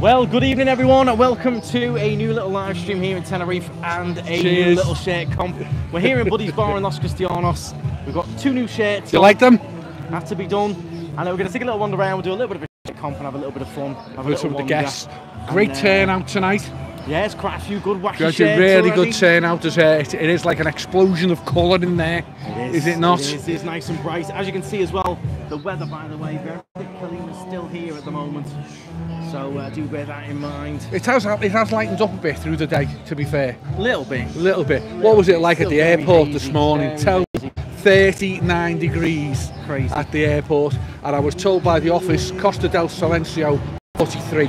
Well, good evening, everyone. And welcome to a new little live stream here in Tenerife and a new little shirt comp. We're here in Buddies Bar in Los Cristianos. We've got two new shirts. Do you like them? Have to be done. And then we're going to take a little wander around, we'll do a little bit of a shirt comp and have a little bit of fun. Have a little some of the wander. guests. Great And, uh, turnout tonight. Yeah, it's quite a few good wacky shirts a really already. good turnout. There's a, it, it is like an explosion of colour in there. Is it not? It is, it is nice and bright. As you can see as well, the weather, by the way, very Killeen is still here at the moment. So uh, do bear that in mind. It has it has lightened up a bit through the day. To be fair, A little bit. a little bit. What was it like at the airport this morning? very Tell hazy. 39 degrees Crazy. at the airport, and I was told by the office Costa del Silencio 43.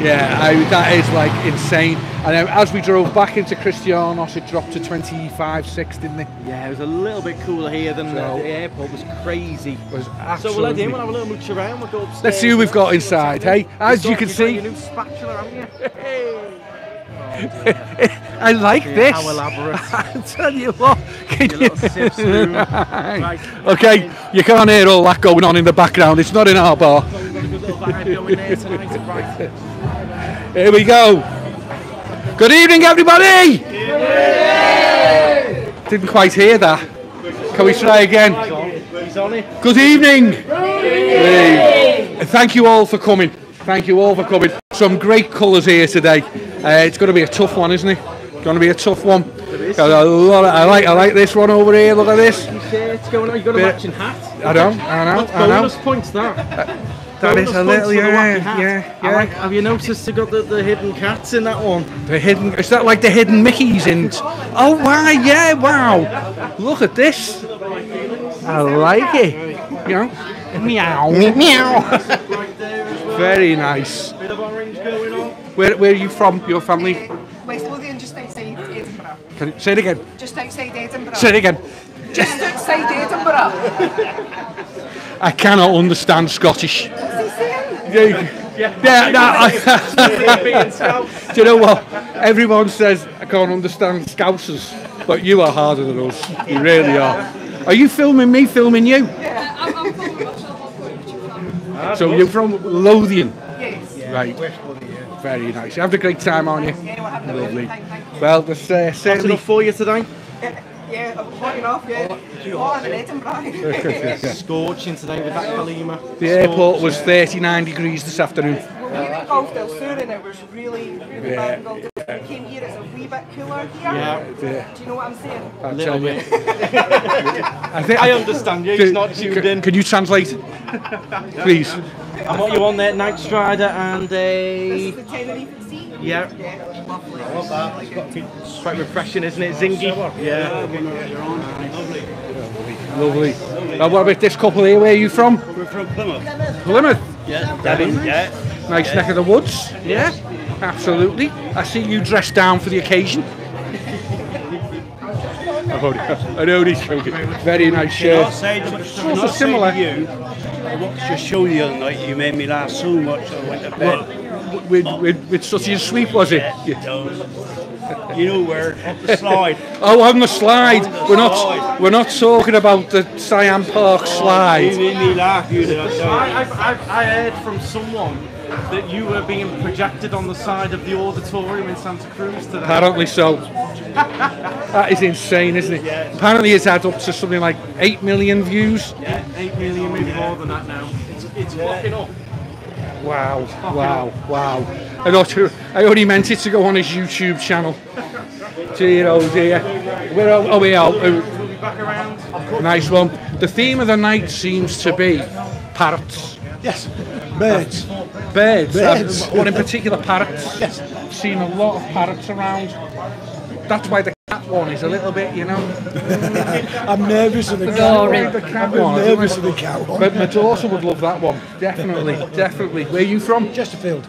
Yeah, I, that is like insane. And then as we drove back into Cristianos, it dropped to 25, 6, didn't it? Yeah, it was a little bit cooler here than So- the airport. was crazy. It was So we'll let in, we'll have a little mooch around, we'll go upstairs. Let's see who we've got Let's see what's inside, hey? As You've you can you've got see- your new spatula, haven't you? I like this. How elaborate. I tell you what. Can sip. Right. Okay, you can't hear all that going on in the background. It's not in our bar. We've got a good little vibe going there tonight. Right. Here we go. Good evening, everybody. Didn't quite hear that. Can we try again? Good evening. Hey. Thank you all for coming. Thank you all for coming. Some great colours here today. Uh, it's going to be a tough one, isn't it? It's Going to be a tough one. A of- I like I like this one over here. Look at this. Shirts going on. You've got a matching hat. I know, I know, That's I know. bonus points, that. That is Bonus a points little yeah, yeah, yeah. like, have you noticed they got the, the hidden cats in that one? The hidden is that like the hidden Mickeys in Oh wow, yeah, wow. Look at this. I like it. You know? Meow. Meow. Right there as well. Very nice. Bit of orange going on. Where where are you from? Your family? Uh, West Lothian, just outside Edinburgh. Can you say it again? Just outside Edinburgh. Say it again. Just outside Edinburgh. I cannot understand Scottish. What's he saying? Yeah, yeah, no, I, Do you know what? Everyone says I can't understand Scousers, but you are harder than us. You really are. Are you filming me? Filming you? I'm, I'm from Russell. So you're from Lothian, Yes. right? Very nice. You having a great time, aren't you? Yeah, we're having a Lovely. great thank. Well, there's uh, Hot certainly. enough for you today? Yeah, I'm hot enough, yeah. Oh, I'm in Edinburgh. Scorching today with that Calima. The airport was 39 degrees this afternoon. well, we were in Golf del Sur and it was really, really Yeah. bad in Golf del Sur. We came here, it's a wee bit cooler here. Yeah. Yeah, Do you know what I'm saying? I'll A little bit. I think I understand you, he's not tuned can, in. Can you translate, please? And what you on there? KnightStrider and This a. is the Tenerife at sea. Yeah. Yeah, lovely. It's quite refreshing, isn't it? Zingy. Yeah. Lovely. Lovely. Now, what about this couple here? Where are you from? We're from Plymouth. Plymouth. Yeah, Devon. Yeah. Nice neck of the woods. Yeah, absolutely. I see you dressed down for the occasion. I've only, I know he's joking. Very nice Can I shirt. say, can Sort I of say similar. To you, I watched your show the other night. You made me laugh so much I went to bed. With, with, with such a sweep, was it? Yeah. You know where? Up the slide. Oh, on the slide. We're not. slide. We're not talking about the Siam Park oh, You slide. made me laugh. You did. I. I, I've, I've, I heard from someone that you were being projected on the side of the auditorium in Santa Cruz today. Apparently so. That is insane, isn't it? Yeah. Apparently it's had up to something like eight million views. Yeah, 8 million, maybe more than that now. It's, it's fucking up. Wow, wow, wow. I thought you- I only meant it to go on his YouTube channel. Dear, oh dear. Where are, oh, we are. We'll be back around. Nice one. The theme of the night seems to be parrots. Yes, birds. Birds. Birds. Uh, What in particular parrots? Yes. I've seen a lot of parrots around. That's why the cat one is a little bit, you know. I'm nervous of the cat Sorry, one. the cat I'm one. nervous of the cat one. But my daughter would love that one. Definitely, definitely. Where are you from? Chesterfield.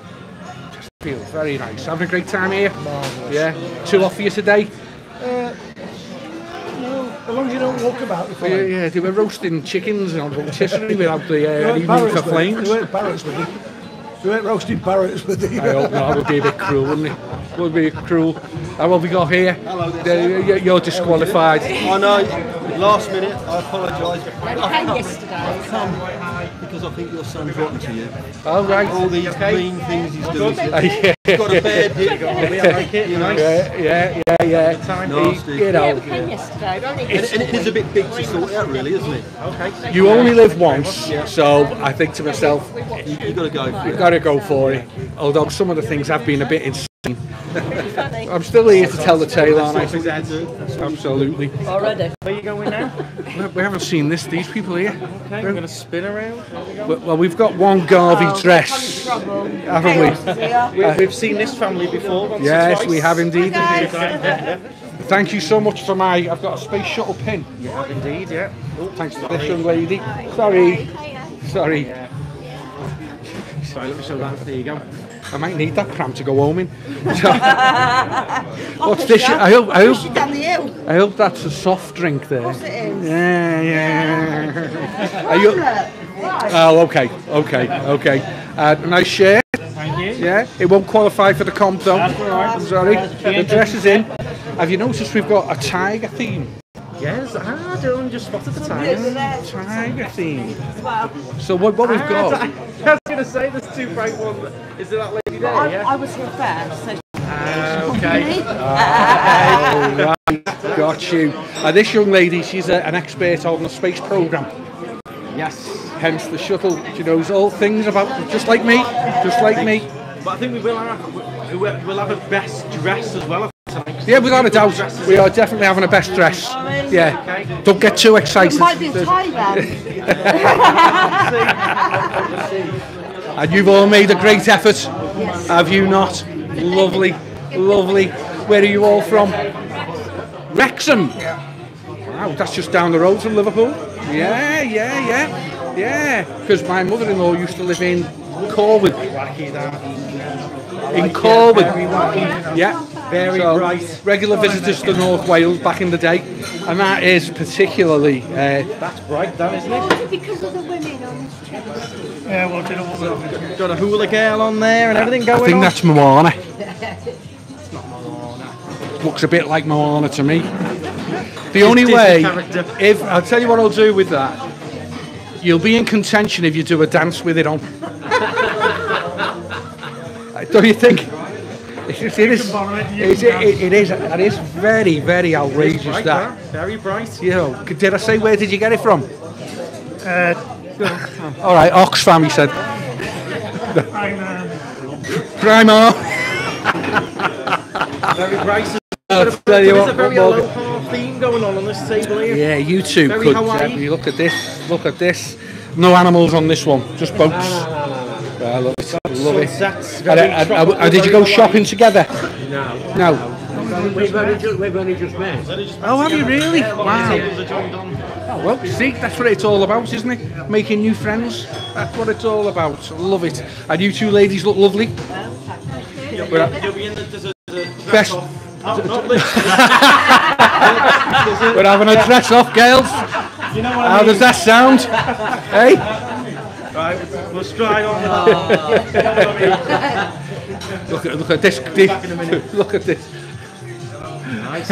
Chesterfield, very nice. Having a great time here. Yeah. Two off for you today. No, as long as you don't walk about, you're fine. Yeah, yeah, they were roasting chickens on rotisserie without the They uh, weren't any room for flames. They weren't parrots with it. They weren't roasting parrots with it. I hope not. That would be a bit cruel, wouldn't it? Would be cruel. And what have we got here? Hello there, Uh, you- You're disqualified. I know, last minute, I apologise. They came yesterday. Come because because I think your son's rotten to you. Oh, right. All these green things he's doing. Yeah. He's got a beard here. I like it, you know. Yeah, yeah, yeah, yeah. Nasty. You know, And, and it is a bit big to sort out, really, isn't it? Okay. you only live once, so I think to myself, You, you got to go for you've got to go for it. Although some of the things have been a bit insane. I'm still here to tell the tale, aren't I? Absolutely. Already. Where are you going now? We- We haven't seen this. These people here. Okay, we're going to spin around. We. Well, well, we've got one Garvey dress, haven't we? We, we've seen this family before. Once or Yes, twice. we have indeed. Thank you so much for my. I've got a space shuttle pin. You have indeed, yeah. Oh, Thanks to this young lady. Sorry, sorry. sorry, let me show that. There you go. I might need that pram to go home in. What's this? I hope. I hope. Down the hill. I hope that's a soft drink there. It is. Yeah, yeah. Are you? Oh, okay, okay, okay. Uh, nice shirt. Thank you. Yeah, it won't qualify for the comp though. I'm sorry. The dress is in. Have you noticed we've got a tiger theme? Yes, ah, Dylan just spotted the time. Tiger theme. So what, what we've got? I was going to say there's two bright ones. Is it that lady there? I, yeah. I was here first, so Ah, okay. Oh, right, got you. Uh, this young lady, she's a, an expert on the space program. Yes. Hence the shuttle. She knows all things about, just like me, just like me. But I think we will have we'll have a best dress as well. Yeah, without a doubt, we are definitely having a best dress. Yeah, don't get too excited. It might be in Thailand. And you've all made a great effort, have you not? Lovely, lovely. Where are you all from? Wrexham. Wow, that's just down the road from Liverpool. Yeah, yeah, yeah, yeah. Because my mother-in-law used to live in Corwen. In Corwen. Yeah. Very So, bright. Regular visitors to North Wales back in the day, and that is particularly. Uh, That's bright, that isn't it? because of the women on Yeah, well, you know what? Got a hula girl on there and everything going on. I think on. that's Moana. it's not Moana. Looks a bit like Moana to me. The only Disney way, character. if I'll tell you what I'll do with that, you'll be in contention if you do a dance with it on. Don't you think? It is. It is. It, it, is. It is very, very outrageous. bright, That. Very bright. You know, did I say where did you get it from? Uh, All right, Oxfam. He said. Primark. Very bright. I'll tell you what, a very aloha theme going on on this table here. Yeah, you two Very could. Uh, you look at this. Look at this. No animals on this one. Just boats. I love it. Love it. Sunsets, And, very and- tropical, and did you go shopping together? No. No. We've only just, we've only just met. Oh, have you really? Wow. Wow. Tables are joined on. Oh, well, see, that's what it's all about, isn't it? Making new friends. That's what it's all about. Love it. And you two ladies look lovely. You'll We're you'll be in the, there's a, there's a Best. dress off. Not this. We're having a dress off, girls. You know what I How mean? does that sound? hey? Right, we'll stride on with. Look at look at this. this look at this. Nice.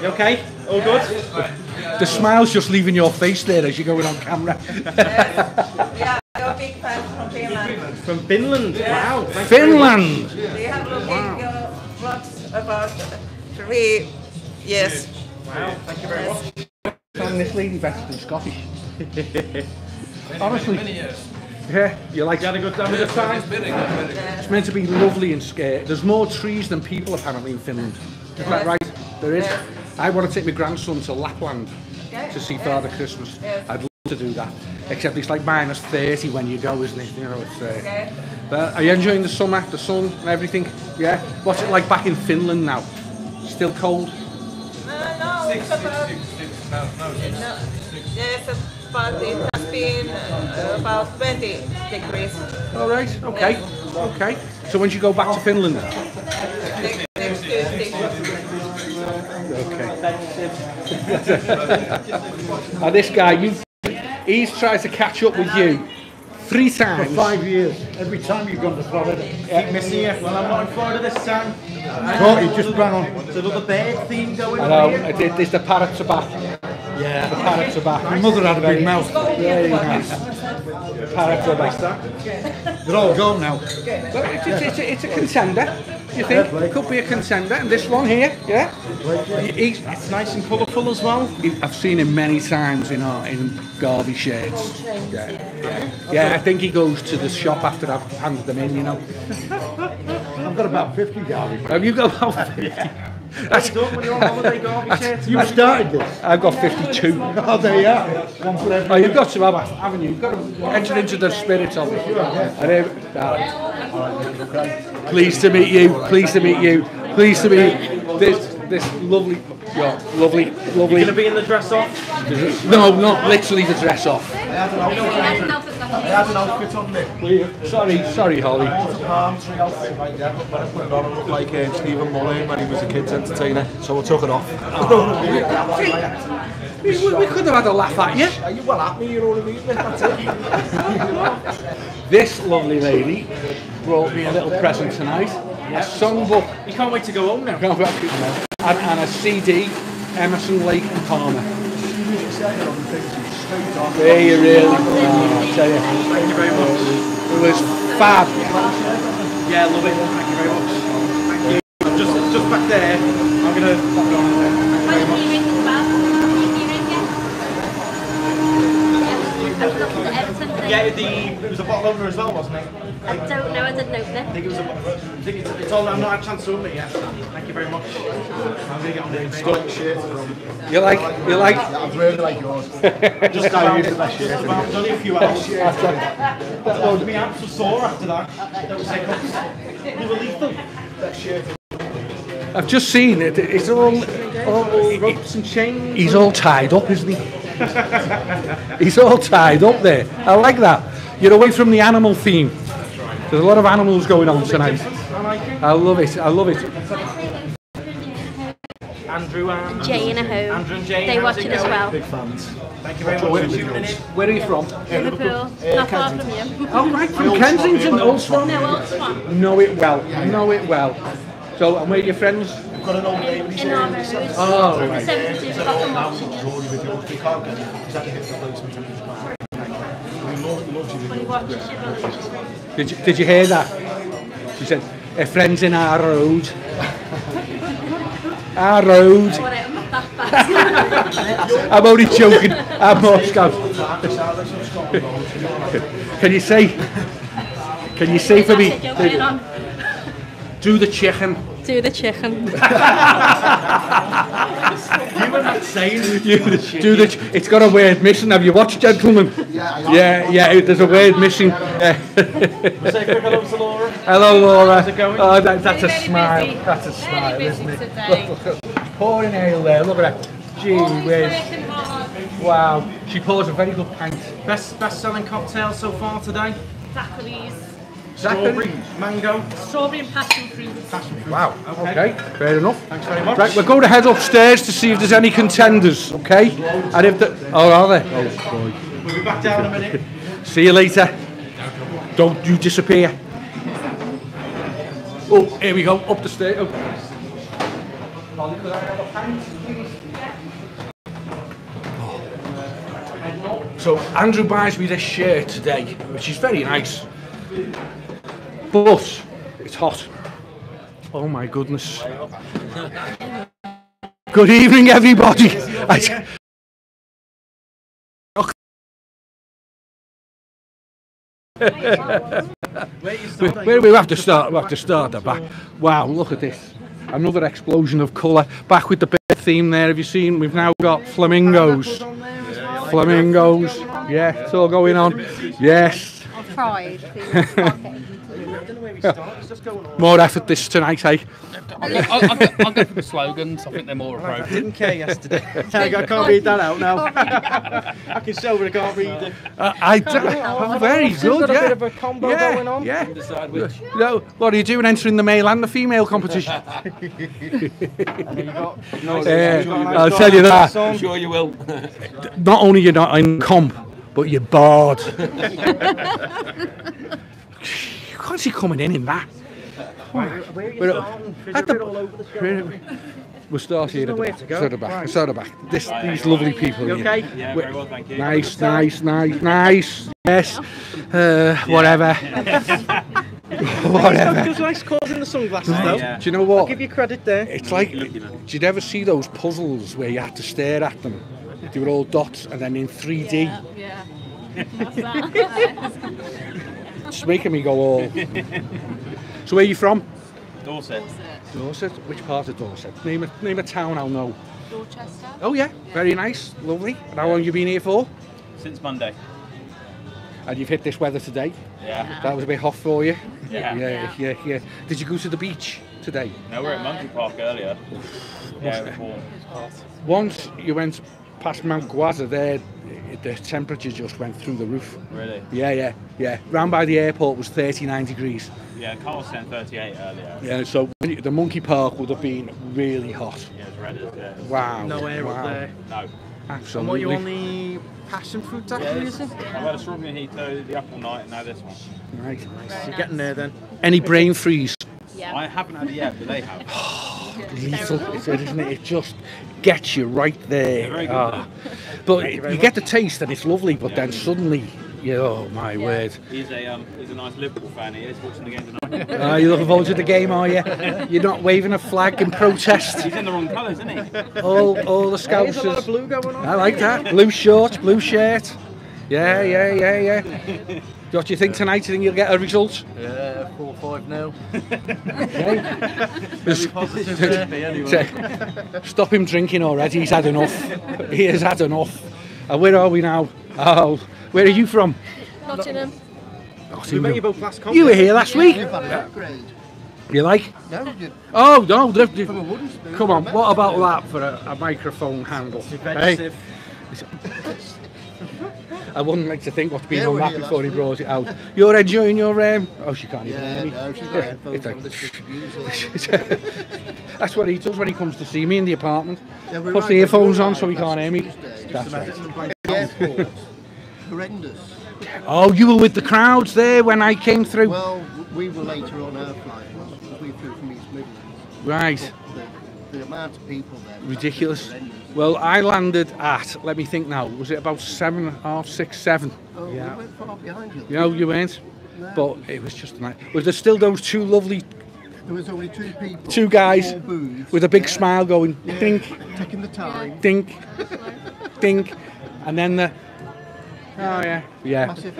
You okay? All good? The smile's just leaving your face there as you're going on camera. Yeah, you're a big fan from Finland. From Finland. Wow. thank you very Finland. They have a big uh, vlogs about three years. Wow, thank you very much. And this lady better than Scottish. Honestly. many years. Yeah, you like You had a good time with the time? It's meant to be lovely and scared. There's more trees than people apparently in Finland. Is that right? There is. I want to take my grandson to Lapland to see Father Christmas. I'd love to do that. Except it's like minus 30 when you go, isn't it? You know, it's. Uh, but are you enjoying the summer, the sun, and everything? Yeah. What's it like back in Finland now? Still cold? Uh, no, it's about. No, yes, but it has been about 20 degrees All right. Okay. Okay. So when do you go back to Finland? next, next Tuesday. And this guy, you, he's tried to catch up with you Three times? For five years. Every time you've gone to Florida. Yeah. Keep missing it. Well, I'm not in Florida this time. Oh, he just ran on. There's another bird theme going on know. here. It, There's the parrots are back. Yeah. The parrots are back. My mother had a big mouth. Very nice. The parrots are back. They're all gone now. Well, it's, it's, it's, it's a contender. You think could be a contender? And this one here, yeah, He- he's, It's nice and colourful as well. I've seen him many times in uh, in Garvey shirts. Yeah, yeah, yeah. I think he goes to the shop after I've handed them in. You know. I've got about 50 Garveys. Have you got about 50? That's, When you're on holiday, Garvey shirts. You started this. I've got 52. Oh, there you are. One for every. Oh, you've got to have, haven't you? You've got to enter into the spirit of it. And, uh, pleased to meet you. Pleased to meet you. Pleased to meet you. This, this lovely, yeah, lovely, lovely. Going to be in the dress off. No, not literally the dress off. I had an outfit on me. Sorry, sorry, Holly. Palm tree outfit like that. But I put it on and looked like uh, Stephen Mulhern when he was a kids entertainer. So I took it off. We, we, we could have had a laugh at you. Are you well at me? You know what I mean? That's it. This lovely lady brought me a little present tonight. A songbook You can't wait to go home now. and, and a CD, Emerson, Lake and Palmer. There you really, I tell you, Thank you very much. it was fab. Yeah, love it. Thank you very much. Thank you. Just, just back there. I'm going to pop it on there. Yeah, the, it was a bottle opener as well, wasn't it? I don't know, I didn't open it. I think it was a, I think it's, it's all, I've not had a chance to open it yet. Thank you very much. I'm going to get on with it. You like, you like, I really like yours. Just about, just about, it's only a few hours. Well, my abs were sore after that. Those hiccups. They were lethal. I've just seen it, it's all, all Ropes and chains. he's all tied up, isn't he? he's all tied up there. I like that. You're away from the animal theme. There's a lot of animals going on tonight. I like it. I love it, I love it. Andrew and Jay in a home. Andrew and Jane. They watch it it as well. Big fans. Thank you very much for tuning in. Where are you from? Liverpool. Not uh, far from you. Oh, right, from Kensington, Old Swan. No, Old Swan. Know it well, know it well. So, and where are your friends? We've got an old lady In our roads. Oh, right. 72 stop and watch it. Rory. We can't get it. He's had a hip replacement and he's. We love, loves you When he watches it religiously. Did you, did you hear that? She said, a friend's in our road. our road. I'm only joking. I'm more scam. Can you say? Can you say for me? Do the chicken. Do the chicken. You were not saying You, do the, ch- it's got a word missing. Have you watched, gentlemen? Yeah, yeah, there's a word missing. Yeah. Say a quick hello to Laura. Hello, Laura. How's it going? Oh, that, that's a Very, very smile. That's a smile, busy isn't it? today. Look, look, look. Pouring ale there. Look at that. Gee whiz. Wow. She pours a very good pint. Best best selling cocktail so far today. Zachary's. Strawberry, mango. Strawberry and passion fruit. Wow. Okay. Fair enough. Thanks very much. Right, we're going to head upstairs to see if there's any contenders. Okay. And if the oh, are there? Oh boy. We'll be back down in a minute. See you later. Don't you disappear. Oh, here we go. Up the stairs. Oh. Molly, could I have a pint, please? So Andrew buys me this shirt today, which is very nice. But it's hot. Oh my goodness. Good evening, everybody. I- Where do we have to start? We have to start the back. Wow, look at this. Another explosion of colour. Back with the bird theme there. Have you seen? We've now got flamingos. Flamingos. Yeah, it's all going on. Yes. Fried. More effort this tonight, eh? I'll, go, I'll, I'll, go, I'll go for the slogans. I think they're more appropriate. Didn't care yesterday. I can't read that out now. I can show, but I can't read it. Uh, I d- oh, very good. got a yeah. bit of a combo yeah, going on. Yeah. Decide which. No, what are you doing entering the male and the female competition? Yeah, I'll tell you that. I'm sure you will. Not only you're not in comp, but you're bored. you can't see coming in in that. Where are you we're, at, the, we're, we'll start here at the nowhere back. to go. Start at the back. Right. Start at the back. This, these lovely people You here. okay? Yeah, very well, thank you. Nice, nice, nice, nice. Yes. Uh, whatever. whatever. Those nice colours in the sunglasses though. Yeah. Do you know what? I'll give you credit there. It's like, did you ever see those puzzles where you had to stare at them? They were all dots and then in 3D. Yeah. What's that? It's making me go all. so where are you from? Dorset. Dorset. Which part of Dorset? Name a, name a town I'll know. Dorchester. Oh yeah, very nice, lovely. And how long have you been here for? Since Monday. And you've hit this weather today. Yeah. That was a bit hot for you. Yeah. Yeah, yeah, yeah. Did you go to the beach today? No, we're at Monkey Park earlier. Yeah, it was warm. Once you went past Mount Guaza there, the temperature just went through the roof. Really? Yeah, yeah, yeah. Round by the airport was 39 degrees. Yeah, Carl was saying 38 earlier. Yeah, so you- the monkey park would have been really hot. Yeah, it was red as yeah. Wow. No air wow. up there. No. And Absolutely. what you on the passion fruit Yeah, tackle, it's- is? I've had a strawberry mojito the apple night and now this one. Right. You're getting there then. Any brain freeze? Yeah. I haven't had it yet, but they have. Lethal, is it, isn't it? It just gets you right there. very good, Ah. But you, get the taste and it's lovely, but then suddenly, you know, oh my word. He's a um, he's a nice Liverpool fan. He is watching the game tonight. Ah, you're looking forward to the game, are you? You're not waving a flag in protest. He's in the wrong colours, isn't he? All, all the There's a lot of blue going on. I like that. Blue shorts, blue shirt. Yeah, yeah, yeah, yeah. What do you think tonight? Do you think you'll get a result? Yeah, 4 5 now. Stop him drinking already. He's had enough. He has had enough. Uh, where are we now? Oh, where are you from? Nottingham. Oh, We met you both last you were here last week. upgrade. You like? No, you, Oh no! lift- lift- from a wooden spoon. Come on. What about that for a, a microphone handle? Hey, Defensive. I wouldn't like to think what's been Yeah, on that before he brought it out. You're enjoying your um. Oh, she can't even Yeah, hear me. no, she's got headphones It's like-. That's what he does when he comes to see me in the apartment. Yeah, Puts right, the earphones on so he can't hear me. Tuesday. That's right. Airport. Horrendous. Oh, you were with the crowds there when I came through. Well, we were later on our flight we flew from East Midlands. Right. The, the amount of people there Ridiculous. Well, I landed at, let me think now, was it about seven, half six, seven? Oh, Yeah. we went far behind you. You know, you weren't. No. But it was just nice. Was there still those two lovely, There was only two people. Two guys booths, with a big yeah, smile going, yeah, dink, Taking the time. dink, dink, and then the, oh yeah, yeah, Massive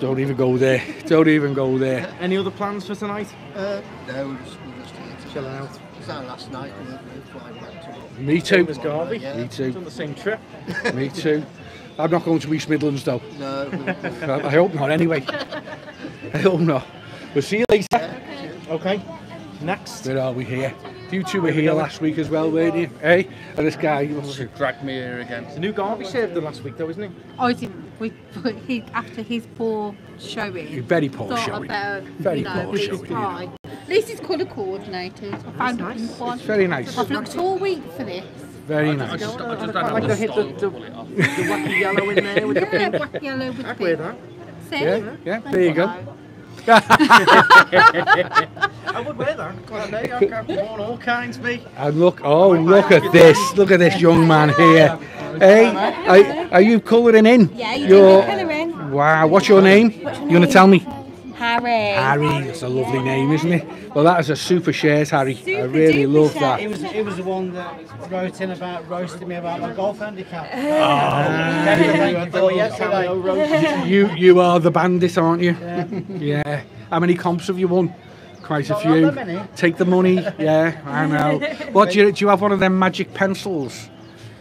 don't even go there, don't even go there. Any other plans for tonight? Uh, no, Chilling out. It's our last night and we're we're flying back to Me too, Miss Garvey. Yeah. me too, On the same trip. me too. I'm not going to East Midlands though. No, we'll, we'll, I I hope not anyway. I hope not. We'll see you later. Okay. Next. Where are we here? You two were here last week as well, weren't you? Hey, and this guy. what's it? Dragged me here again. The new Garvey served the last week though, isn't he? Oh, I did. We, he, after his poor showing, Very poor thought showing. about Very you know, poor his showing, pride. At least he's colour coordinated. I found a pink one. It's very nice. I've looked all week for this. Very I nice. just, I just I'd don't know like the to hit the, the, to pull it off. the wacky yellow in there with the Yeah, pink. black, yellow with I'd pink. wear that. See? Yeah, yeah, there you go. I would wear that. Quite a day. I've worn all kinds, me. And look, oh, look at this. Look at this young man here. Hey, are, are you colouring in? Yeah, you You're- do colouring. Wow, what's your name? You going to tell me? Harry. Harry, that's a lovely name, isn't it? Well, that is a super shirt, Harry. I really duper love shirt. that. It was it was the one that wrote in about roasting me about my golf handicap. Oh, yesterday. You you are the bandit, aren't you? Yeah. How many comps have you won? Quite a Not few. that many. Take the money. Yeah, I know. What do you do? You have one of them magic pencils?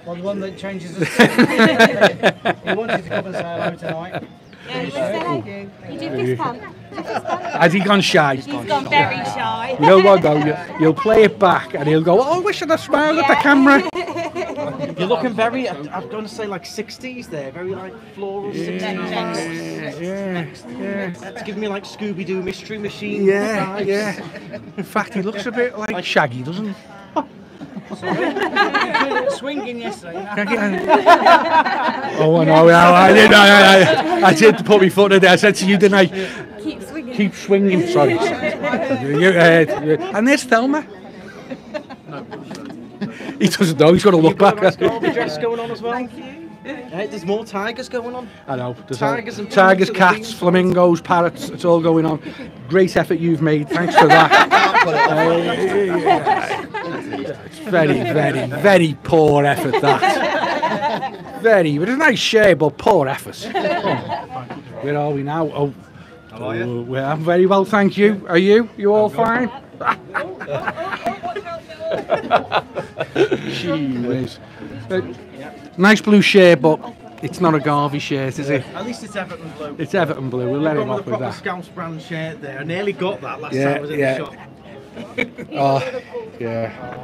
Well, the one that changes the score. he wanted to come and say hello tonight. Yeah, you say You did fist pump. Has he gone shy? He's gone very shy. You know what though? You, you'll play it back and he'll go, "Oh, I wish I'd have smiled at the camera." You're looking very, I- I'm going to say like 60s there, very like floral 60s. Yeah, yeah, yeah. That's giving me like Scooby Doo Mystery Machine. Yeah, vibes. yeah. In fact, he looks a bit like Shaggy, doesn't he? Oh, Swinging yesterday. Shaggy. oh, I know. yeah, I did. I, I, I did put my foot in there. I said to you, didn't I? Keep swinging. keep swinging. Sorry. You, uh, you- and there's Thelma. No. he doesn't know. He's got to look back. Derby dress going on as well. Eh, there's more tigers going on. I know. There's Tigers and tigers, cats, flamingos, parrots. It's all going on. Great effort you've made. Thanks for that. It's very, very, very poor effort. That. Very. It was a nice share, but poor effort. Oh, Where are we now? Oh. How are you? oh, well, I'm very well, thank you. Are you? You all fine? Gee whiz. Uh, Nice blue shirt, but it's not a Garvey shirt, is it? At least it's Everton blue. It's Everton blue. We'll let Gone him with off a with proper that. Scouts brand shirt there. I nearly got that last Yeah, time I was in yeah. the shop. Oh, yeah.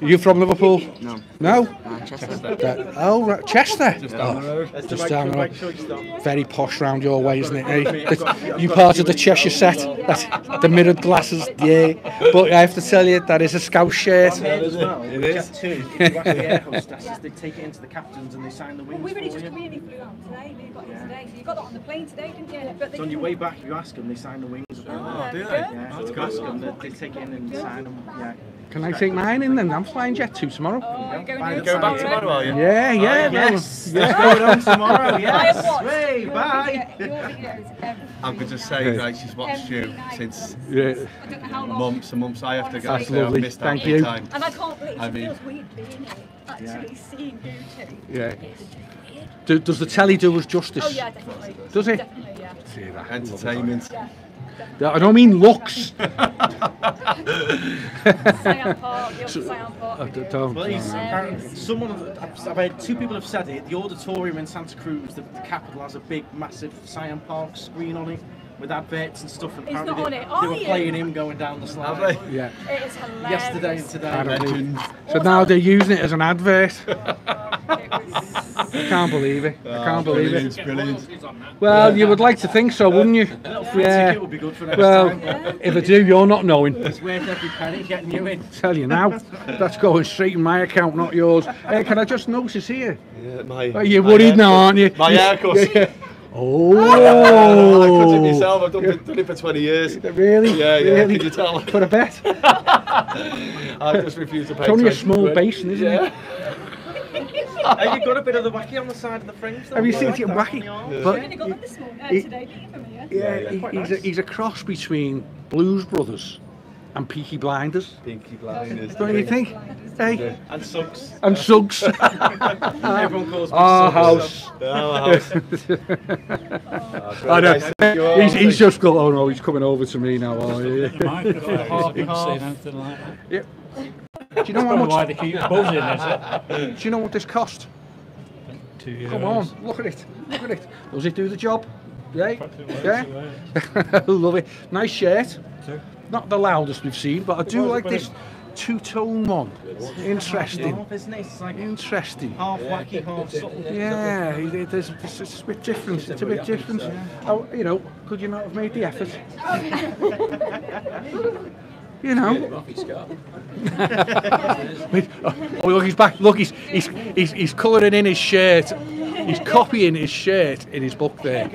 You from Liverpool? No. No? Manchester. That- oh, right. Chester? Just down Oh, the road. Just right down the road. right. Very posh round your way, isn't it? I've got- eh? Got- you got part of the few Cheshire set. That's the mirrored glasses, yeah. But I have to tell you, that is a scout shirt. It is. It is. Two. You actually air hostesses, they take it into the captains and they sign the wings We really for just you. really flew out today. We got it today. So you got that on the plane today, didn't you? But So on your way back, you ask them, they sign the wings. Oh, do they? Yeah, That's good. Ask them, they, they take it in and sign them. Yeah. Can I take mine in then? I'm flying jet two tomorrow. Oh, you're Bye, going go out back tomorrow? tomorrow, are you? Yeah, yeah. Oh, yes. yeah. That's going on tomorrow, yes. Hey, bye. videos I'm going to say, right, she's watched you since Yeah. I don't know how long. months and months. I have to go. That's say lovely. missed Thank big you. Time. And I can't believe I it mean- feels weird being here, actually seeing you two. Yeah. Do, does the telly do us justice? Oh yeah, definitely. Does it? Definitely, yeah. See that. Entertainment. Yeah, I don't mean looks. Siam Park, the old Siam Park. I d- don't. Well, he's no. someone. I've, I've heard two people have said it. The auditorium in Santa Cruz, the, the capital, has a big, massive Siam Park screen on it with adverts and stuff. And He's apparently not they, on it, they were you? playing him going down the slide. Yeah. It is hilarious. Yesterday and today. I don't believe- So now they're using it as an advert. Oh, I can't believe it. I can't believe it. Brilliant. Well, you would like to think so, wouldn't you? little free ticket would be good for next Well, time. if I do, you're not knowing. It's worth every penny getting you in. Tell you now, that's going straight in my account, not yours. Hey, can I just notice here? Yeah, my, Oh, you're worried now, aren't you? My You- haircut. Yeah. I cut it Oh. myself. I've done, it- done it for 20 years. Really? Yeah, yeah. Really? Can you tell? For a bet? I just refuse to pay. It's only a small basin, isn't yeah. it? Have you got a bit of the wacky on the side of the fringe? though? Have you seen like it that wacky? on the arms. But- You got this morning, uh, today, didn't you, from here? Yeah, yeah. he's, nice. a, he's a cross between Blues Brothers and Peaky Blinders. Pinky blinders. Don't you think? Hey? And Suggs. And Suggs. Everyone calls me Our Suggs, house. Our house. I know. nice to meet you all. He's, he's just got, oh no, he's coming over to me now. Oh, yeah. Half and half. anything like that. Yeah. Do you know how Why much? they keep buzzing, is Do you know what this cost? it? Two Come on, look at it. Look at it. Does it do the job? Yeah. Yeah. Love it. Nice shirt. Not the loudest we've seen, but I do like this two-tone one. Interesting. Half, isn't it? It's like Interesting. half wacky, half subtle. Yeah, it, it, it's, it's, it's a bit different. It's a bit different. Oh, you know, could you not have made the effort? you know. Wait, oh, oh, look, he's back. Look, he's he's he's, he's colouring in his shirt. He's copying his shirt in his book there.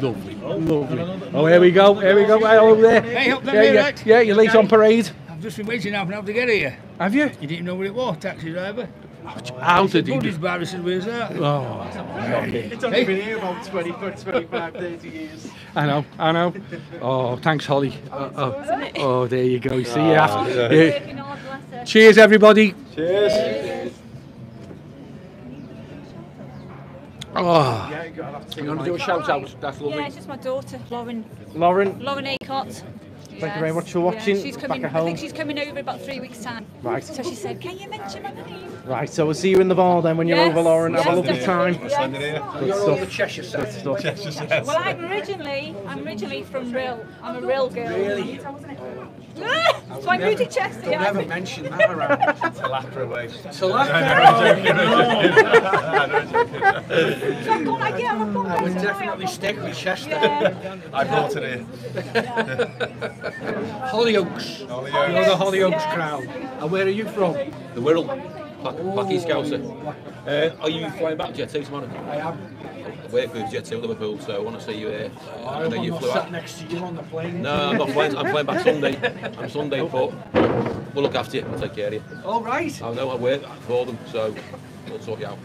Lovely, lovely. Oh, here we go. Here we go. Right over oh, there. Hey, up there, yeah, yeah, right? yeah, you're late on parade. I've just been waiting half an hour to get here. Have you? You didn't know what it was, taxi driver. How did he? Buddy's do- bar, he said, where's that? Oh, It's only been here about 20, 25, 30 years. I know, I know. Oh, thanks, Holly. Oh, oh, oh, there you go. See you ah, after. yeah. yeah. Working hard, bless her. Cheers, everybody. Cheers. Oh, Yeah, you gotta have to you want to do a shout out? That's lovely. Yeah, it's just my daughter, Lauren. Lauren, Lauren Acott. Thank you very much for watching. she's Back coming. at I think she's coming over in about three weeks' time. Right. So she said, "Can you mention my name?" right, so we'll see you in the bar then when you're Yes, over, Lauren. Have a yes, lovely definitely. time. Send it here. Good stuff. Cheshire set. Stuff. Cheshire says. Well, I'm originally, I'm originally from Rhyl. I'm a Rhyl girl. Really? so I'm rooted Chester. Don't Yeah. ever mention that around. Lacra way. Till after. So I've got, like, yeah, I've I would definitely now. stick with Chester. Yeah. I brought it here. Hollyoaks. Hollyoaks. You're the Hollyoaks yes. crowd. And where are you from? The Wirral. Bucky Scouser. Uh, are you flying back jet tomorrow? I am. I work with Jet 2 Liverpool, so I want to see you here. Uh, I know I'm you not flew sat out. next to you on the plane. No, I'm not flying. I'm flying back Sunday. I'm Sunday, but we'll look after you. We'll take care of you. All right. I know I work for them, so we'll sort you out.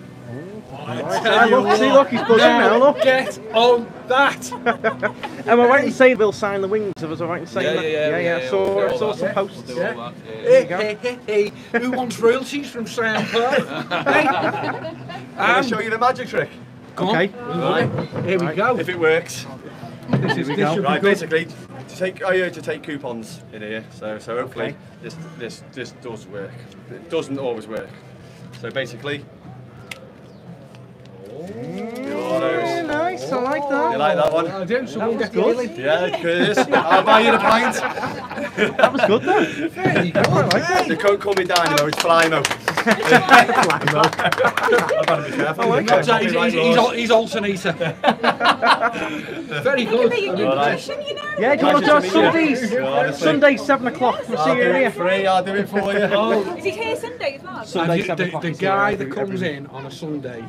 Ah, look, see, look, he's buzzing now, look. Get on that. Am I right in saying we'll sign the wings? Was I right in saying Yeah, that? yeah, yeah, yeah, yeah, I yeah, saw, we'll do I saw some Yeah, posts. we'll do all that, yeah. Hey, hey, hey, hey. Who wants royalties from Siam Park? hey. Can I show you the magic trick? Come on. Okay. Right. Here we go. If it works. This is this Right, basically, to take, I urge to take coupons in here. So, so hopefully Okay. this, this, this does work. It doesn't always work. So basically, Mm, nice, I like that. you like that one? I do, so we'll was get good. Yeah, Chris. I'll buy you the pint. That was good then. There you go. I like that. The coat call me Dynamo, it's Flymo. I've got to be careful. I like That's that. that. He's, he's, he's, he's alternator. Very good. Be a good you know. Yeah, do you want to do it Sundays? Yeah. Sunday, 7 o'clock. We'll see I'll you do it here. free, I'll do it for you. Oh. Oh. Is it here Sunday as well? Sunday, 7 the, o'clock. the we'll see you guy that comes in on a Sunday,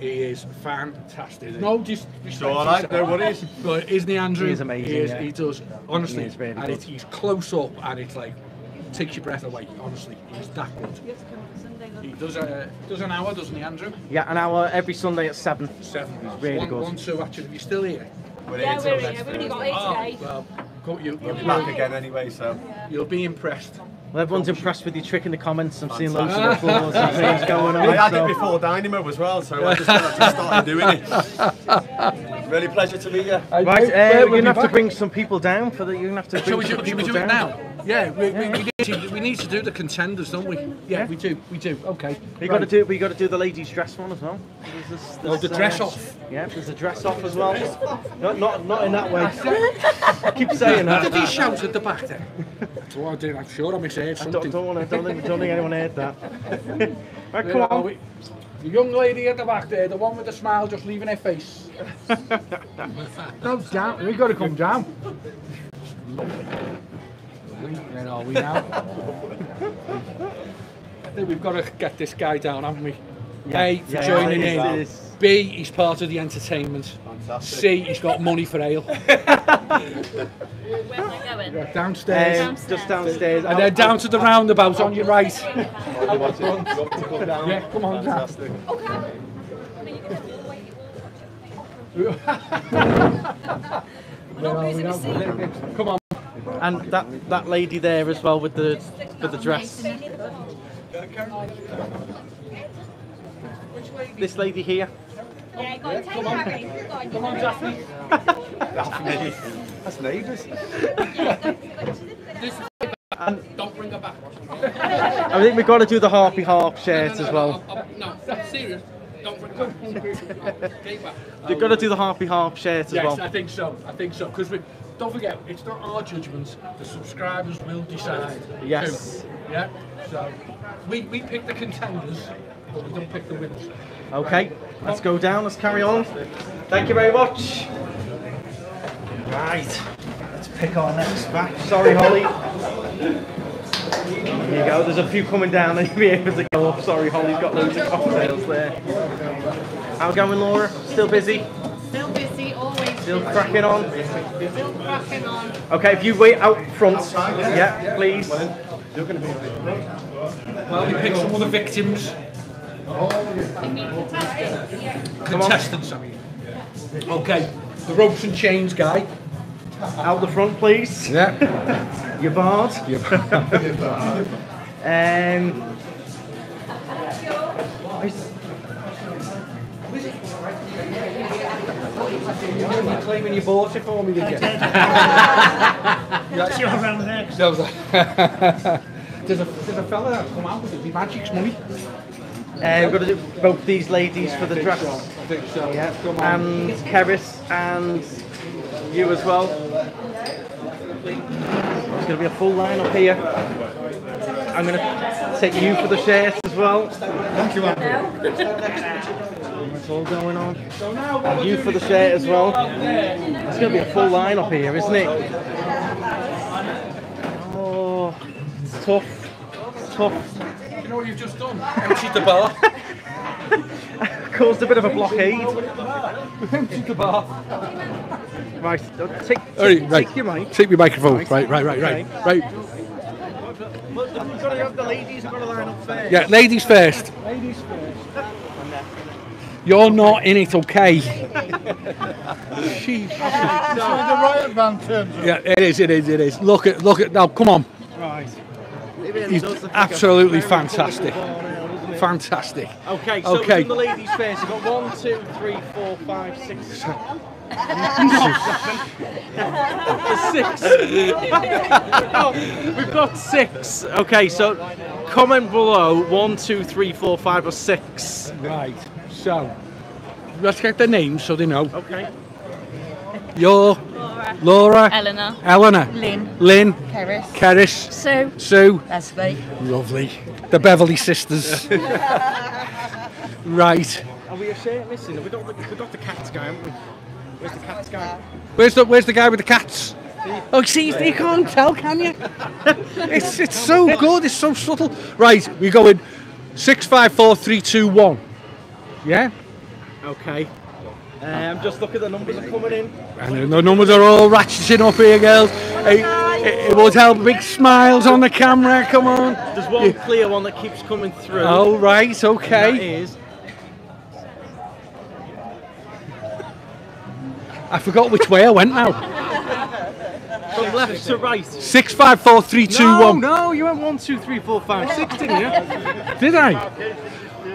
he is fantastic. No, just It's all right, no worries. But isn't he, Andrew? He is amazing, He, is, yeah. he does honestly, He is really and good. it, he's close up, and it's like takes your breath away. Honestly, he's that good. He does a does an hour, doesn't he, Andrew? Yeah, an hour every Sunday at 7. Seven. It's really one, good. One, two, actually. If you're still here, We're Yeah, here we're here. We've only got Thursday. eight today. well, go, you, We'll you'll, be back again anyway, so. you'll be impressed. Well, everyone's impressed with your trick in the comments. I'm seeing loads of applause and things going on. I had so- it before Dynamo as well, so I just, I just started doing it. Really pleasure to meet you. Right, uh, we'll you're gonna have to bring some people down for the. You're gonna have to bring Shall we, some do, shall we people do it down. now? Yeah, we, we, we, need to, we need to do the contenders, don't we? Yeah, we do. We do. Okay. You got to do. We got to do the ladies' dress one as well. There's this- Oh, the dress uh, off. Yeah, there's a dress off as well. Not not not in that way. I keep saying What did he shout at the back there? So I did. I'm sure I misheard I don't, something. don't want to. Don't think, don't think anyone heard that. right, come on. we? The young lady at the back there, the one with the smile just leaving her face. no, down. We've got to come down. Where are we now? I think we've got to get this guy down, haven't we? A, for yeah, joining it is, in. it is. B, he's part of the entertainment. C, he's got money for ale. Where am I going? Downstairs. Um, just downstairs. and then down to the roundabout on your right. You want to go down? Yeah, come on down. Fantastic. Where are we now? Come on. And that that lady there as well with the with the dress. This lady here. Yeah, go on, take Harry. Go on, Come on, Daphne. That's neighbours. Don't bring her back. I think we've got to do the harpy harp shirt as well. No, serious. Don't bring her back. Take back. We've got to do the harpy harp shirt as Yes, well. I think so. I think so. Because we don't forget, it's not our judgments. The subscribers will decide. Yes. who. Yeah. So we, we pick the contenders, but we don't pick the winners. Okay, let's go down. Let's carry on. Thank you very much. Right, let's pick our next batch. Sorry, Holly. There you go. There's a few coming down. They'll be able to go up. Sorry, Holly's got loads of cocktails there. How going, Laura? Still busy? Still busy, always Still cracking on? Still cracking on. Okay, if you wait out front, yeah, please. Well, you're going to be. Well, we pick some other victims. Contestants, I mean. Okay, the ropes and chains guy. Out the front, please. Yeah. Your bard. um, You're claiming you bought it for me, did you? That's your around the next. There was a, there's a there's a fella that come out with it. The magic's money. uh, we've got to do both these ladies for the dress. I think so. Yeah, Come on. and Keris and you as well. There's going to be a full line up here. I'm going to take you for the shirt as well. Thank you, Andrew. What's all going on? And you for the shirt as well. It's going to be a full line up here, isn't it? Oh, it's tough. It's tough. You know what you've just done? Emptied the bar. caused a bit of a blockade. We've emptied the bar. Right, uh, take, take, All right, right. take your mic. Take your microphone. Right, right, right, right, right. Well, you've got to have the ladies have got to line up first. Yeah, ladies first. Ladies first. You're not in it, okay? Sheesh. the right man turns Yeah, it is, it is, it is. Look at, look at, now, come on. Right. He's absolutely fantastic. Fantastic. Okay, so Okay. the ladies first. You've got one, two, three, four, five, six. six. Oh, we've got six. Okay, so comment below one, two, three, four, five, or six. Right. So, let's get the names so they know. Okay. You're Laura, Eleanor. Eleanor, Lynn. Lynn, Keris. Keris, Sue. Sue, Leslie. lovely, the Beverly sisters. right. Are we a shirt missing? Have we got the, we got the cats guy, haven't we? Where's the cats guy? Where's the Where's the guy with the cats? Oh, see, you can't tell, can you? it's it's so good. It's so subtle. Right, we go in six, five, four, three, two, one. Yeah. Okay. Um, just look at the numbers are coming in. And the numbers are all ratcheting up here, girls. It, it, it would help. Big smiles on the camera. Come on. There's one clear one that keeps coming through. Oh, right. That Okay. is I forgot which way I went now. from left to right. Six, five, four, three, two, no, one. no, you went one, two, three, four, five, six, didn't you? Did I?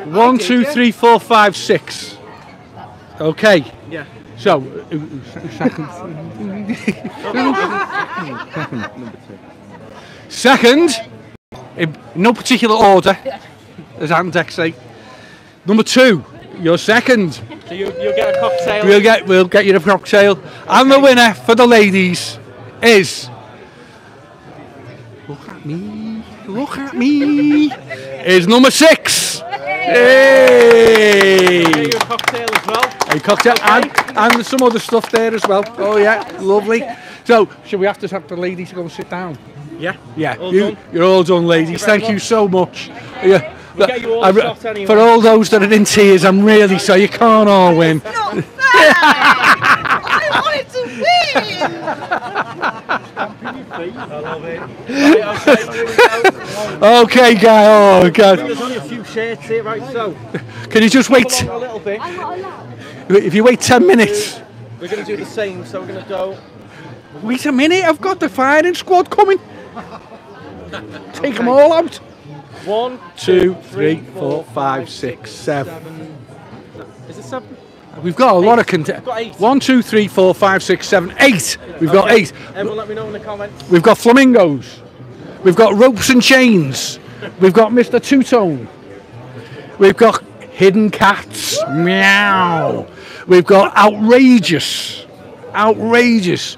One, two, three, four, five, six. Okay. Yeah. So, uh, uh, second. Second, in no particular order, as Ant and Dec say. Number two, you're second. So you, you'll get a cocktail. We'll get we'll get you a cocktail, and the winner for the ladies is. Look at me! Look at me! Is number six. Hey! Get you a cocktail as well. A cocktail and, and some other stuff there as well. Oh yeah, lovely. So, should we have to have the ladies go and sit down? Yeah. Yeah, All you, done. you're all done, ladies. very Thank you so much. Yeah, We'll get you all I a re- shot anyway. For all those that are in tears, I'm really sorry. You can't all win. I wanted to win! okay, guy. Oh, God. There's only a few shirts here, right? So, Can you just wait? a little bit. If you wait 10 minutes. We're going to do the same. So we're going to go. Wait a minute. I've got the firing squad coming. Take them all out. One, Two, three, four, five, six, seven. Is it seven? We've got a lot of content. One, two, three, four, five, six, seven, eight. We've got eight. Everyone, let me know in the comments. We've got flamingos. We've got ropes and chains. We've got Mr. Two Tone. We've got hidden cats. Meow. We've got outrageous. Outrageous.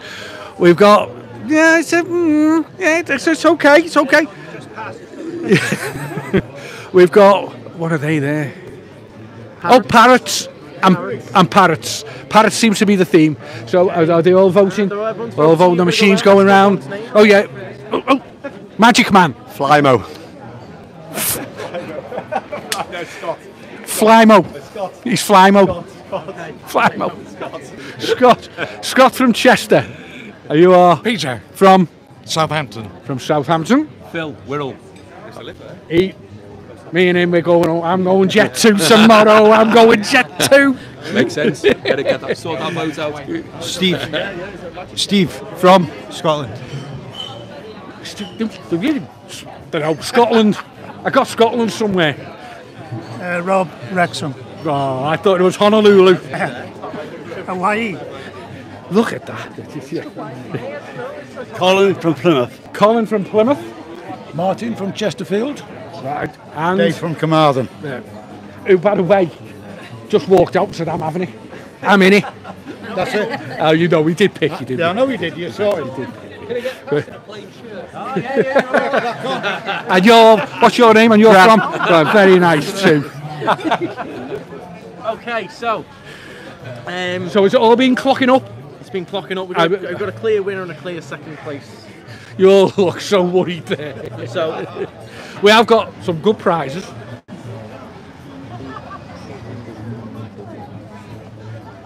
We've got. Yeah, it's, a, mm, yeah, it's, it's okay. It's okay. We've got. What are they there? Oh, parrots. And, and parrots. Parrots seems to be the theme. So are, are they all voting? All voting. The machines going round. Oh yeah. Oh, oh. Magic Man. Flymo. Flymo. He's Flymo. Flymo. Scott. Scott from Chester. Are you are? Peter. From? Southampton. From Southampton. Phil Wirral. He, me and him, we're going. I'm going Jet Two tomorrow. I'm going Jet Two. Makes sense. Gotta get that, sort that boat out. Steve. Steve. From Scotland. Don't know. Scotland. I got Scotland somewhere. Uh, Rob Wrexham. Oh, I thought it was Honolulu. Hawaii. Look at that. Colin from Plymouth. Colin from Plymouth. Martin from Chesterfield. Right. And Dave from Carmarthen. Yeah. Who, by the way, just walked out and said, I'm having it. I'm in it. That's it. Oh, you know, we did pick you, didn't Yeah, I we? know we did. You saw it. And you're, what's your name? And you're Brad. from? Right, very nice too. Okay, so. Um, So it's all been clocking up? It's been clocking up. We've I- got, we've got a clear winner and a clear second place. You all look so worried there. So, We have got some good prizes.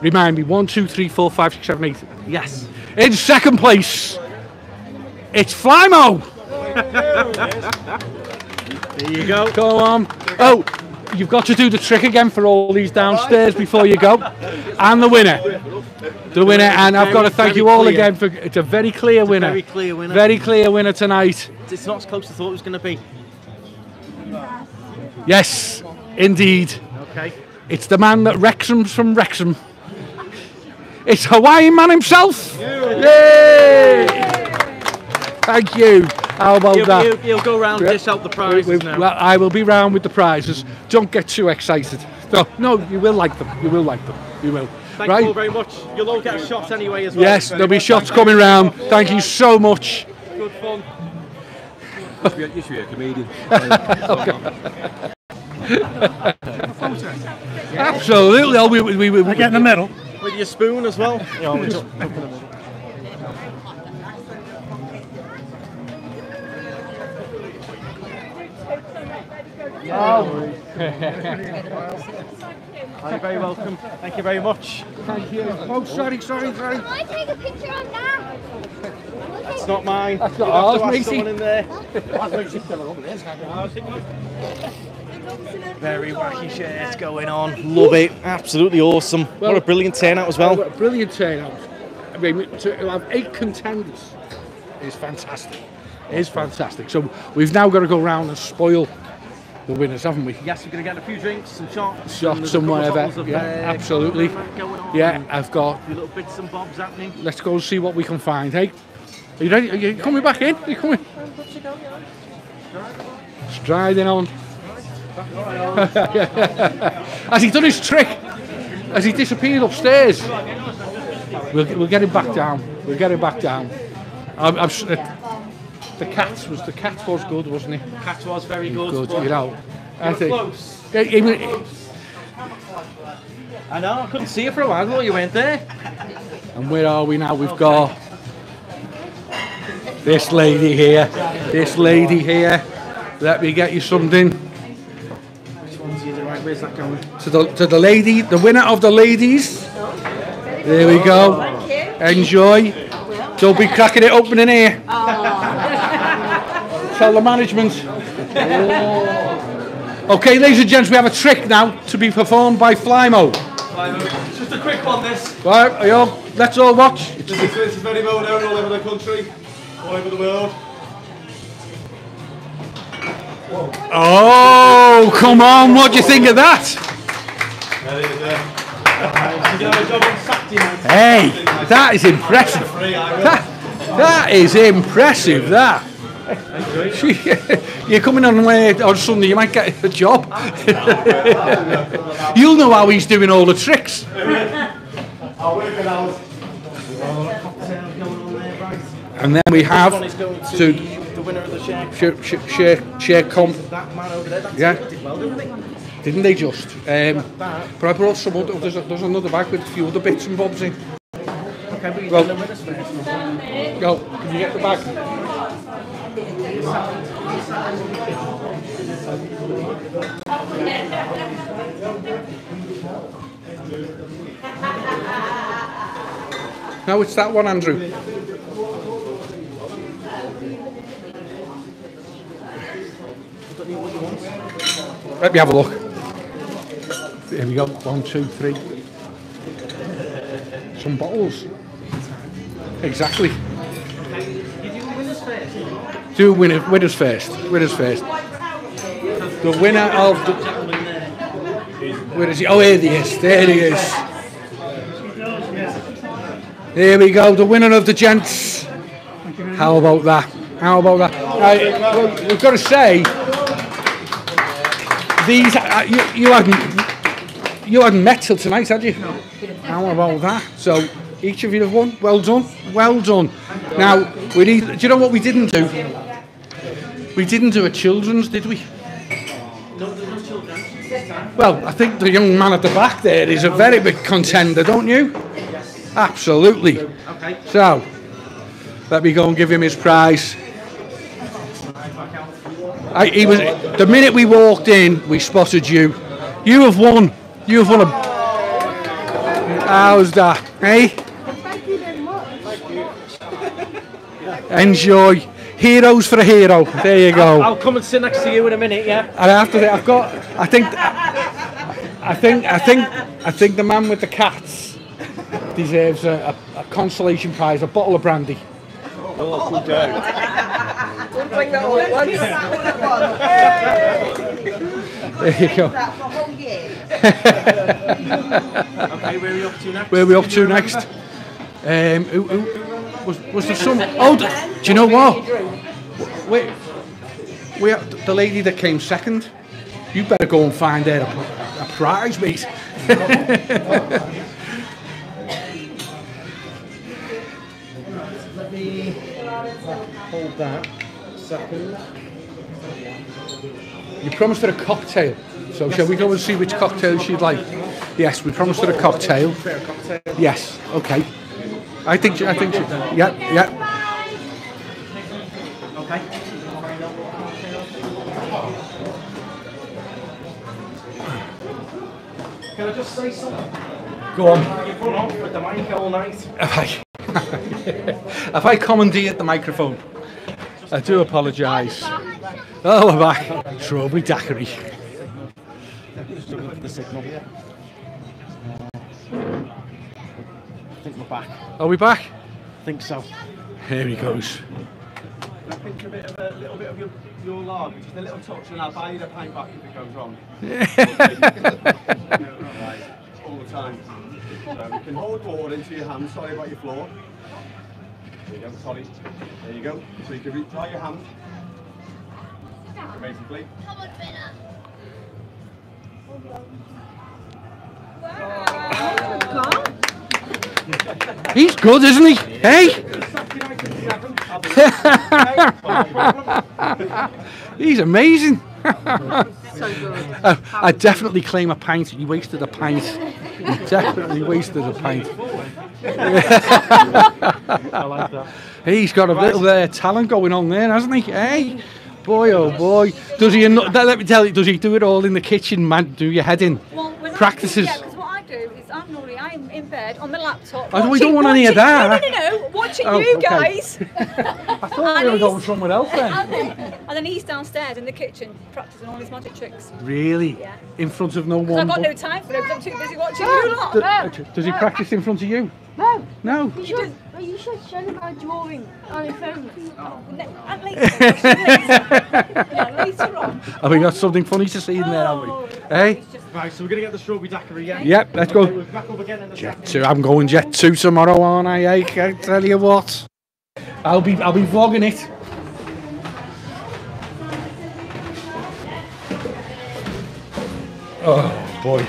Remind me, one, two, three, four, five, six, seven, eight. Yes. In second place, it's Flymo. There you go. Go on. Oh, you've got to do the trick again for all these downstairs before you go. And the winner. The winner, and I've got to thank you all again for it's a very clear winner. very clear winner. Very clear winner tonight. It's not as close as I thought it was going to be. Yes, indeed. Okay. It's the man that Wrexham's from Wrexham. It's Hawaiian man himself. Yay! Thank you. How about He'll, that? he'll, he'll go round, dish out the prizes We- now. Well, I will be round with the prizes. Don't get too excited. No, no, you will like them. You will like them. You will. Thank right? you all very much. You'll all get a shot anyway as well. Yes, there'll be shots coming round. Thank you so much. Good fun. You should be a comedian. Absolutely. Oh, we, we, we, we, I get in the middle. With your spoon as well. Yeah, I'll just- oh. You're very welcome. Thank you very much. Thank you. Oh, sorry, sorry, sorry. Can I take a picture on that? It's not mine. That's not have to ours, ask someone in there. Very wacky shirts going on. Love it. Absolutely awesome. what a brilliant turnout as well. Brilliant turnout. I mean, to have eight contenders is fantastic. It is fantastic. So we've now got to go round and spoil the winners, haven't we? Yes, we're going to get a few drinks, some shots. and Shots, there's a some couple of whatever. of, Yeah, uh, absolutely. Cognac going on Yeah, I've got. A few little bits and bobs happening. Let's go and see what we can find. Hey, are you ready? Are you coming back in? Are you coming? Striding on. Has he done his trick? Has he disappeared upstairs? We'll, we'll get him back down. We'll get him back down. I'm, I'm, uh, the cat was the cat was good, wasn't he? Cat was very good. Good, you know. I think. close. Yeah, he was- I know, I couldn't see you for a while while you went there. And where are we now? We've got this lady here. This lady here. Let me get you something. Where's that going? To the, to the lady, the winner of the ladies. There we go. Enjoy. Don't be cracking it open in here. Tell the management. Okay, ladies and gents, we have a trick now to be performed by Flymo. Just a quick one, this. Right, are you all, let's all watch. This is, this is very well known all over the country, all over the world. Oh, come on, what do you think of that? Hey, that is impressive. That, that is impressive, that. You're coming on uh, on Sunday, you might get a job. You'll know how he's doing all the tricks. And then we have to, share. share, share, share, comp. That man over there, that's Yeah. didn't they? Just? Um, but I brought some other, there's, a, there's another bag with a few other bits and bobs in. Okay, but he's Well-. Go, can you get the bag? No, it's that one, Andrew. Let me have a look. Here we go. One, two, three. Some bottles. Exactly. Do winner, winners first. Winners first. The winner of the. Where is he? Oh, here he is. There he is. Here we go. The winner of the gents. How about that? How about that? Now, we've got to say, these uh, you, you hadn't you hadn't met till tonight, had you? No. How about that? So each of you have won. Well done. Well done. Now we need. Do you know what we didn't do? We didn't do a children's, did we? Well, I think the young man at the back there is a very big contender, don't you? Yes. Absolutely. Okay. So, let me go and give him his prize. I, he was the minute we walked in, we spotted you. You have won. You have won a. How's that? Hey? Thank you very much. Enjoy. Heroes for a hero. There you go. I'll come and sit next to you in a minute, yeah? And after that, I've got. I think. I think. I think. I think the man with the cats deserves a, a, a consolation prize, a bottle of brandy. Oh, good day. Don't bring that all at once. There you go. okay, where are we up to next? Where are we up to next? Um, who, who, was, was there some? Oh, do you know what? Wait, we the lady that came second. You better go and find her a, a prize, mate. Let me hold that a second. You promised her a cocktail. So shall we go and see which cocktail she'd like? Yes, we promised her a cocktail. Yes. Okay. I think. She, I think. She, yeah. Yeah. Okay. Can I just say something? Go on. You've run off with the mic all night. Have I? Have I commandeered the microphone? I do apologise. Oh, we're back. Strawberry daiquiri. Struggling for the signal. I think we're back. Are we back? I think so. Here he goes. I think a bit of a little bit of your, your lager, just a little touch, and I'll buy you the pint back if it goes wrong. all the time. So you can hold water into your hand. Sorry about your floor. There you go. Sorry. There you go. So you can reach out your hand. Basically. He's good, isn't he? Hey? He's amazing. Uh, I definitely claim a pint. You wasted a pint. You definitely wasted a pint. I like that. He's got a little uh, talent going on there, hasn't he? Hey, boy, oh boy. Does he? no- Let me tell you. Does he do it all in the kitchen, man? Do your head in? Well, when I- Practices. yeah, because what I do is I'm normally I'm in bed on the laptop. Oh, we don't want any of that. No, no, no, watching Oh, you okay. guys. I thought we were going somewhere else then. and, then, and then he's downstairs in the kitchen practicing all his magic tricks. Really? Yeah. In front of no one? I've got no time for it 'cause I'm too busy watching you lot. D- Does he practice in front of you? No. No. You should, you should show him how drawing on your phone. No, and later. yeah, later on. Have we got something funny to see in there, have we? Oh, hey? Right, so we're going to get the strawberry daiquiri, yeah? Yep, let's go. We're back up again in a Jet second. two. I'm going jet two tomorrow, aren't I? Eh? I can tell you what. I'll be I'll be vlogging it. Oh boy.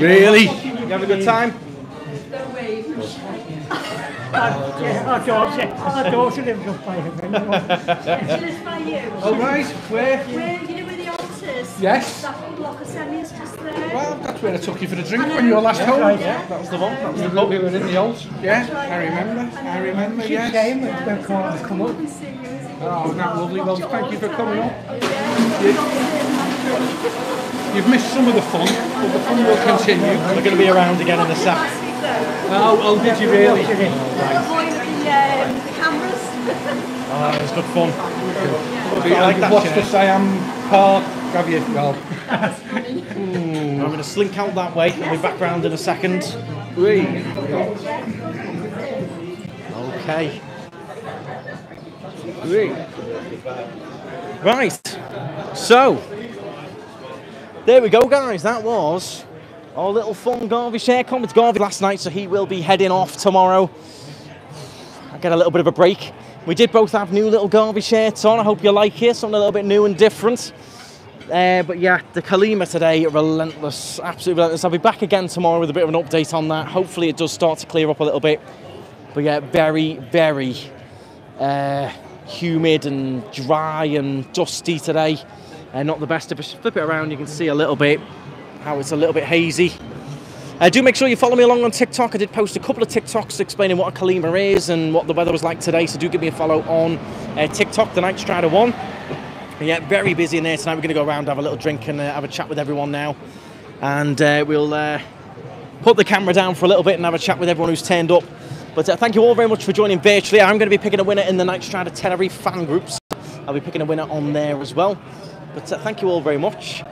Really? You have a good time? A dos, a dos yn ymwneud by him. Jealous by you. Oh right, where? Where, you know where the altar? Yes. That whole block of semis just there. Well, that's where I took you for a drink and when you were last yeah, home. Yeah. That was the one, that was the one we were in the altar. Yeah, I remember, I remember, she yes. She came and yeah, come come up. Oh, isn't that lovely? Well, thank you for coming up. Oh, yeah. You've missed some of the fun, but the fun will continue. We're going to be around again in the Saturday. Oh, oh did you really? Avoid the, um, the cameras. Oh, it was good fun. I like that Watch chair. the Siam Park. Have you? Well, I'm going to slink out that way. I'll be back round in a second. Okay. Right. So, there we go, guys. That was our little fun Garvey share. Come with Garvey last night, so he will be heading off tomorrow. I get a little bit of a break. We did both have new little Garvey shirts on. I hope you like it. Something a little bit new and different. Uh, but yeah, the Calima today, relentless, absolutely relentless. I'll be back again tomorrow with a bit of an update on that. Hopefully, it does start to clear up a little bit. But yeah, very, very uh, humid and dry and dusty today. Uh, not the best. If I flip it around, you can see a little bit how it's a little bit hazy. Uh, do make sure you follow me along on TikTok. I did post a couple of TikToks explaining what a Calima is and what the weather was like today. So do give me a follow on uh, TikTok, the KnightStrider One. Yeah, very busy in there tonight. We're going to go around, have a little drink, and uh, have a chat with everyone now. And uh, we'll uh, put the camera down for a little bit and have a chat with everyone who's turned up. But uh, thank you all very much for joining virtually. I'm going to be picking a winner in the KnightStrider Tenerife fan groups. I'll be picking a winner on there as well. But thank you all very much.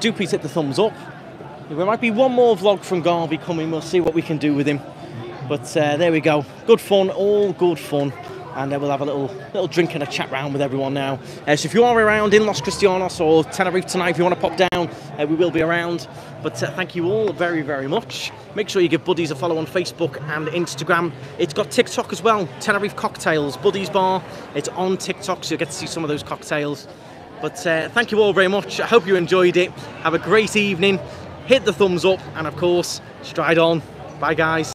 Do please hit the thumbs up. There might be one more vlog from Garvey coming. We'll see what we can do with him. But uh, there we go. Good fun, all good fun. And uh, we'll have a little little drink and a chat round with everyone now. Uh, so if you are around in Los Cristianos or Tenerife tonight, if you want to pop down, uh, we will be around. But uh, thank you all very, very much. Make sure you give Buddies a follow on Facebook and Instagram. It's got TikTok as well, Tenerife Cocktails, Buddies Bar. It's on TikTok, so you'll get to see some of those cocktails. But uh, thank you all very much. I hope you enjoyed it. Have a great evening. Hit the thumbs up, and of course, stride on. Bye, guys.